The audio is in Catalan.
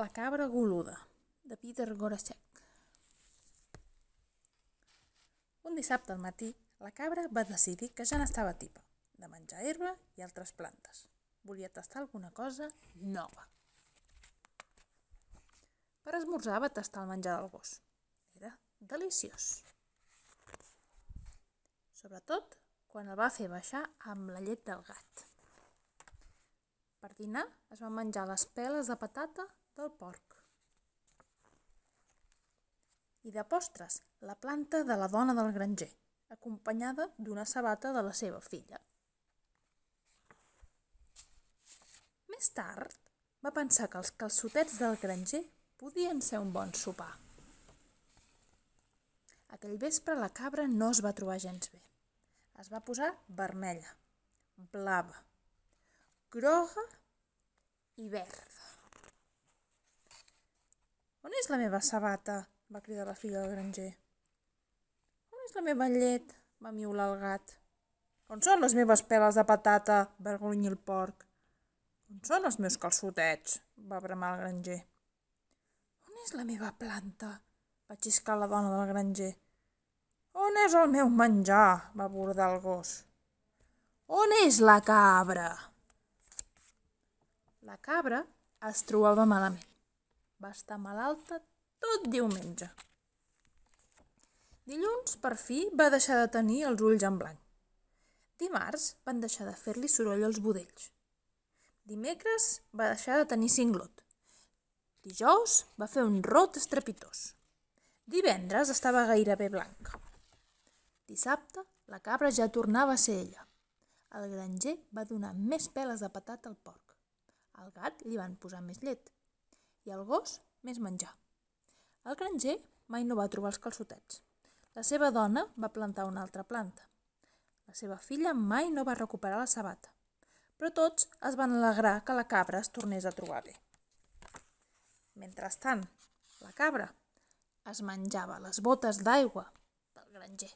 La cabra goluda, de Peter Gorachek. Un dissabte al matí, la cabra va decidir que ja n'estava tipa de menjar herba i altres plantes. Volia tastar alguna cosa nova. Per esmorzar va tastar el menjar del gos. Era deliciós. Sobretot quan el va fer baixar amb la llet del gat. Per dinar es va menjar les peles de patata del porc. I de postres, la planta de la dona del granger, acompanyada d'una sabata de la seva filla. Més tard, va pensar que els calçotets del granger podien ser un bon sopar. Aquell vespre la cabra no es va trobar gens bé. Es va posar vermella, blava, groga i verda. On és la meva sabata? va cridar la filla del granger. On és la meva llet? va miular el gat. On són les meves peles de patata? va grunyir el porc. On són els meus calçotets? va bramar el granger. On és la meva planta? va xiscar la dona del granger. On és el meu menjar? va bordar el gos. On és la cabra? La cabra es trobava malament va estar malalta tot diumenge. Dilluns, per fi, va deixar de tenir els ulls en blanc. Dimarts van deixar de fer-li soroll als budells. Dimecres va deixar de tenir cinglot. Dijous va fer un rot estrepitós. Divendres estava gairebé blanca. Dissabte la cabra ja tornava a ser ella. El granger va donar més peles de patata al porc. Al gat li van posar més llet i el gos més menjar. El granger mai no va trobar els calçotets. La seva dona va plantar una altra planta. La seva filla mai no va recuperar la sabata. Però tots es van alegrar que la cabra es tornés a trobar bé. Mentrestant, la cabra es menjava les botes d'aigua del granger.